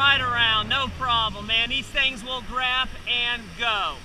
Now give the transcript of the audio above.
right around, no problem, man. These things will grab and go.